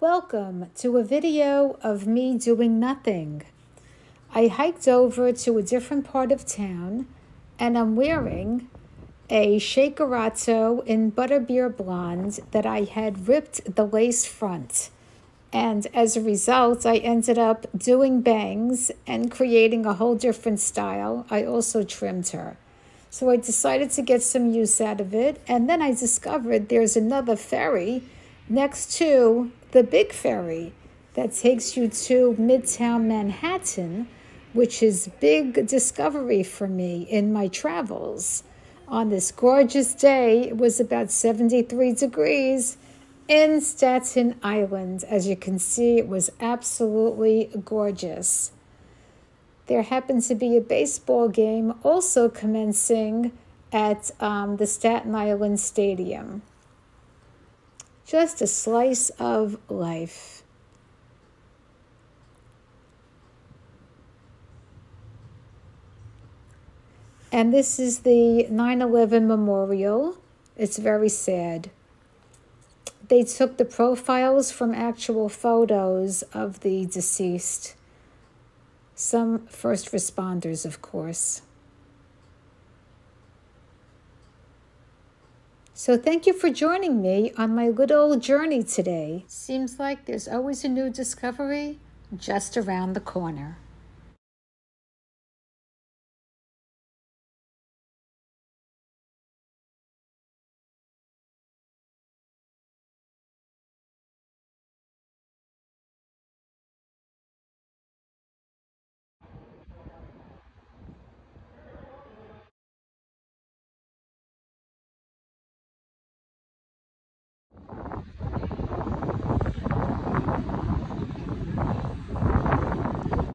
Welcome to a video of me doing nothing. I hiked over to a different part of town and I'm wearing a shakerato in butterbeer blonde that I had ripped the lace front. And as a result, I ended up doing bangs and creating a whole different style. I also trimmed her. So I decided to get some use out of it. And then I discovered there's another ferry next to the big ferry that takes you to Midtown Manhattan, which is big discovery for me in my travels. On this gorgeous day, it was about 73 degrees in Staten Island. As you can see, it was absolutely gorgeous. There happened to be a baseball game also commencing at um, the Staten Island Stadium. Just a slice of life. And this is the 9 11 memorial. It's very sad. They took the profiles from actual photos of the deceased some first responders, of course. So, thank you for joining me on my little journey today. Seems like there's always a new discovery just around the corner.